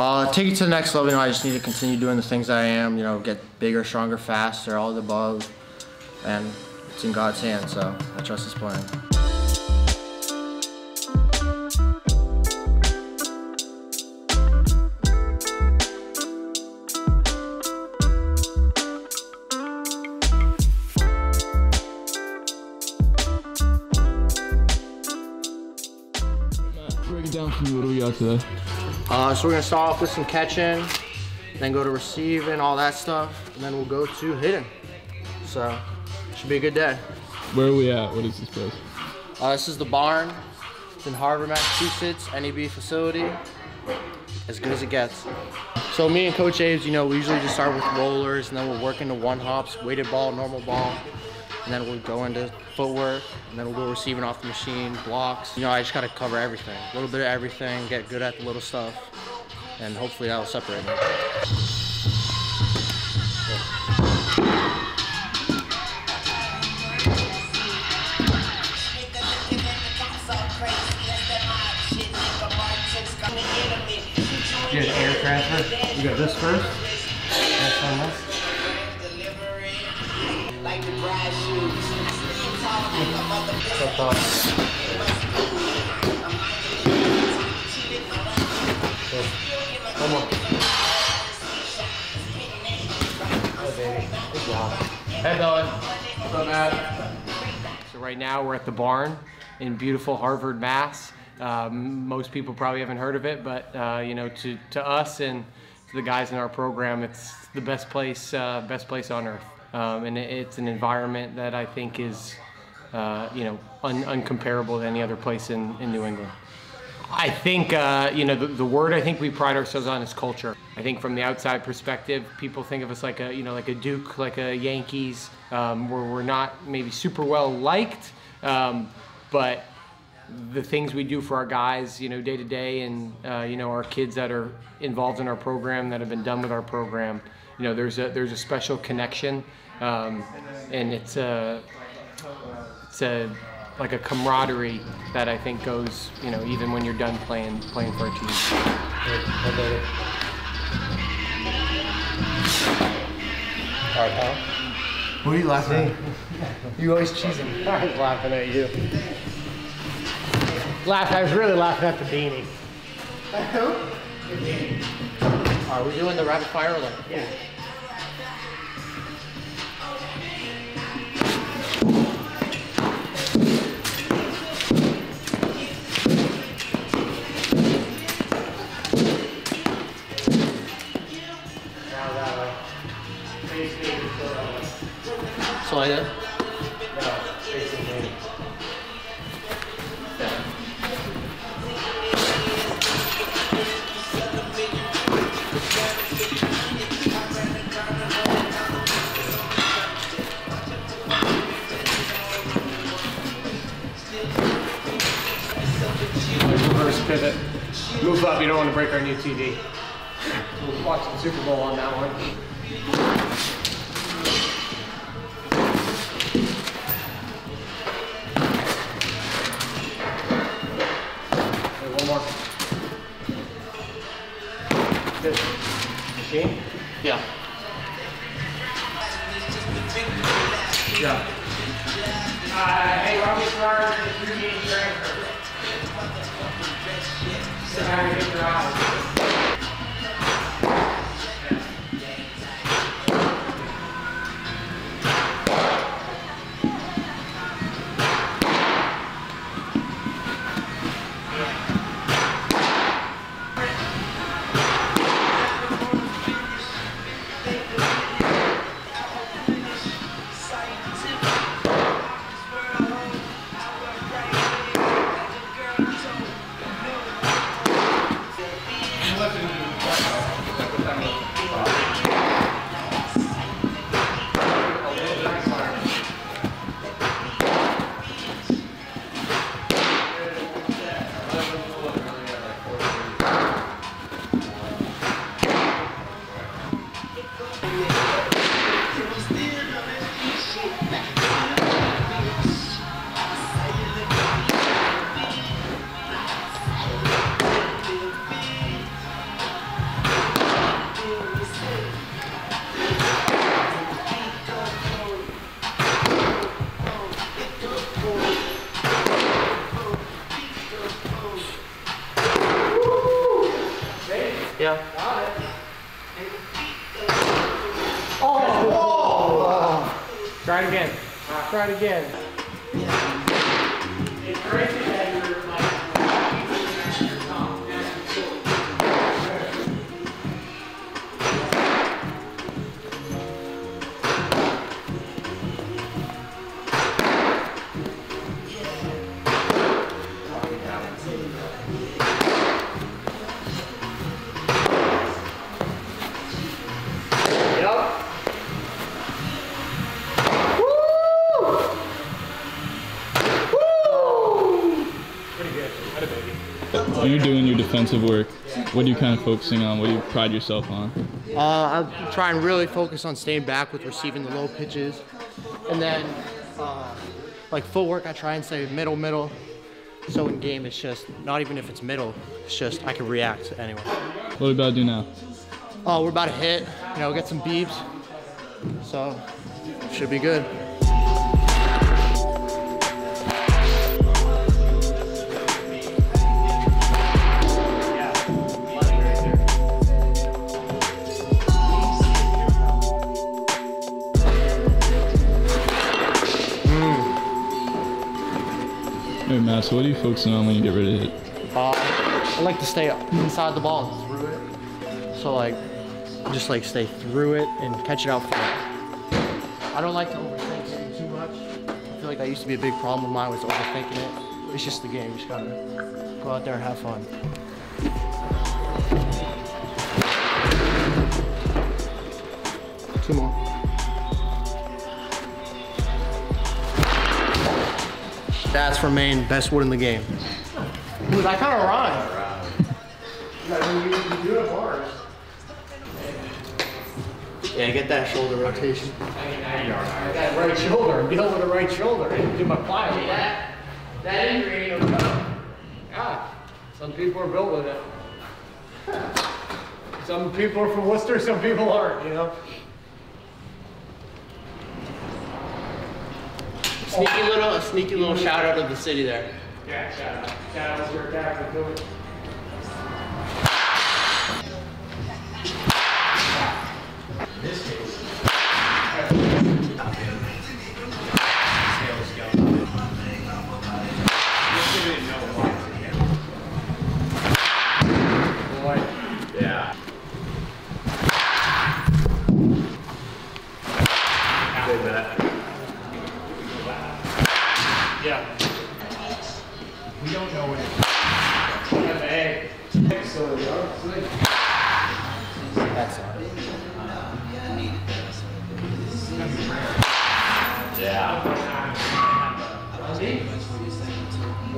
Uh, take it to the next level. You know, I just need to continue doing the things I am. You know, get bigger, stronger, faster, all the above, and it's in God's hands. So I trust His plan. Break it down for me. What do we got today? Uh, so we're gonna start off with some catching, then go to receiving, all that stuff, and then we'll go to hitting. So should be a good day. Where are we at? What is this place? Uh, this is the barn. It's in Harvard, Massachusetts, NEB facility. As good as it gets. So me and Coach Aves, you know, we usually just start with rollers, and then we'll work into one hops, weighted ball, normal ball, and then we'll go into footwork, and then we'll go receiving off the machine, blocks. You know, I just gotta cover everything, a little bit of everything, get good at the little stuff, and hopefully that'll separate me. You got air transfer. You got this first. One more. Baby. Good job. Hey, Dylan. What's up, Matt? So right now we're at the barn in beautiful Harvard, Mass. Um, most people probably haven't heard of it, but uh, you know, to, to us and to the guys in our program, it's the best place, uh, best place on earth. Um, and it, it's an environment that I think is, uh, you know, un, uncomparable to any other place in, in New England. I think, uh, you know, the, the word I think we pride ourselves on is culture. I think from the outside perspective, people think of us like a, you know, like a Duke, like a Yankees, um, where we're not maybe super well liked, um, but the things we do for our guys, you know, day to day, and uh, you know, our kids that are involved in our program that have been done with our program, you know, there's a there's a special connection, um, and it's a it's a like a camaraderie that I think goes, you know, even when you're done playing playing for a team. All right, pal. What are you laughing at? You always cheesing. I was laughing at you. Laugh. I was really laughing at the beanie. Are we doing the rapid fire or what? Yeah. So like that? No, facing me. Reverse pivot. Move up, you don't want to break our new TV. We'll watch the Super Bowl on that one. Machine? Yeah. Yeah. Uh, hey, Robbie Farrar, the three game transfer. Sit down and get your eyes. Yeah. Try it again. Try it again. It's When you're doing your defensive work, what are you kind of focusing on? What do you pride yourself on? Uh, I'm trying really focus on staying back with receiving the low pitches. And then, uh, like footwork, I try and say middle, middle. So in game, it's just, not even if it's middle, it's just I can react anyway. What are we about to do now? Oh, we're about to hit, you know, get some beeps. So, should be good. Hey Matt, so what are you focusing on when you get ready to hit? Uh, I like to stay inside the ball through it. So like, just like stay through it and catch it out front. I don't like to overthink it too much. I feel like that used to be a big problem of mine was overthinking it. It's just the game. You just gotta go out there and have fun. Two more. That's for Maine, best wood in the game. Dude, that kind of rhyme. Yeah, you, you do it bars. Yeah, get that shoulder rotation. That right shoulder, deal with the right shoulder. Do my fly. That, that injury ain't no joke. Yeah, some people are built with it. Some people are from Worcester, some people aren't, you know? Sneaky little, sneaky little shout out of the city there. Yeah, shout out. Shout out to your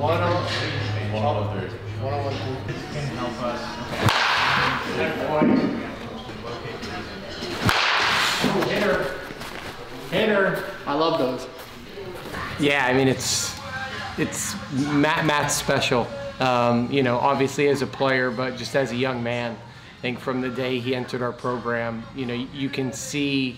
One on. One on three. One on one, two. Can help us. That. Hitter. Hitter. I love those. Yeah, I mean it's it's Matt Matt's special. Um, you know, obviously as a player, but just as a young man. I think from the day he entered our program, you know, you can see.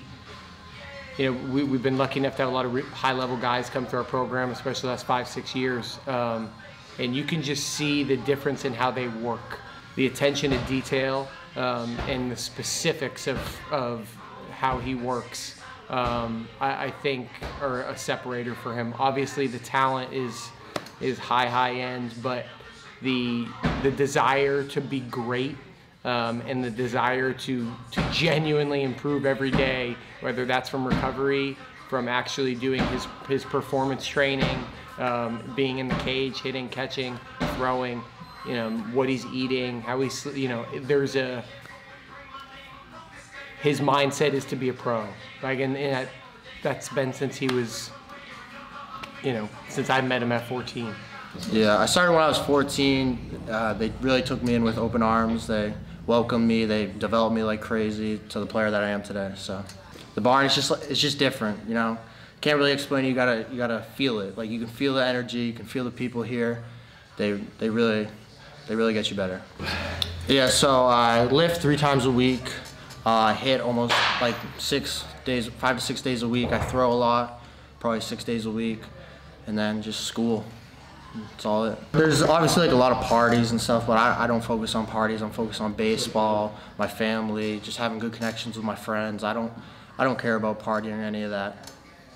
You know, we, we've been lucky enough to have a lot of re- high-level guys come through our program, especially the last five, six years. Um, and you can just see the difference in how they work, the attention to detail, um, and the specifics of, of how he works. Um, I, I think are a separator for him. Obviously, the talent is is high, high end, but the the desire to be great um, and the desire to to genuinely improve every day, whether that's from recovery, from actually doing his his performance training, um, being in the cage, hitting, catching, throwing, you know what he's eating, how he's you know there's a his mindset is to be a pro. Like, and, and that, that's been since he was, you know, since I met him at 14. Yeah, I started when I was 14. Uh, they really took me in with open arms. They welcomed me. They developed me like crazy to the player that I am today. So, the barn is just it's just different, you know. Can't really explain it. You gotta you gotta feel it. Like you can feel the energy. You can feel the people here. They they really they really get you better. Yeah. So I lift three times a week. Uh, I hit almost like six days, five to six days a week. I throw a lot, probably six days a week, and then just school. That's all it. There's obviously like a lot of parties and stuff, but I, I don't focus on parties. I'm focused on baseball, my family, just having good connections with my friends. I don't I don't care about partying or any of that.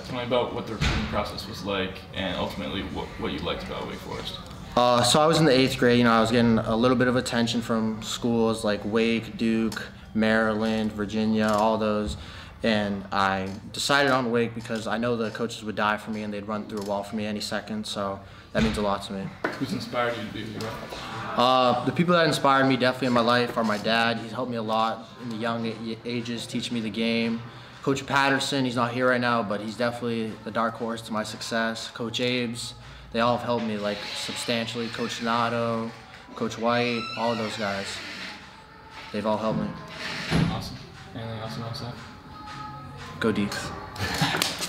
Tell me about what the recruiting process was like and ultimately what, what you liked about Wake Forest. Uh, so I was in the eighth grade. You know, I was getting a little bit of attention from schools like Wake, Duke, Maryland, Virginia, all those. And I decided on Wake because I know the coaches would die for me and they'd run through a wall for me any second. So that means a lot to me. Who's inspired you to be you Uh, the people that inspired me definitely in my life are my dad. He's helped me a lot in the young ages, teaching me the game. Coach Patterson, he's not here right now, but he's definitely the dark horse to my success. Coach Abe's, they all have helped me like substantially. Coach Donato, Coach White, all of those guys. They've all helped me. Awesome. Anything else to say? Go Deeks.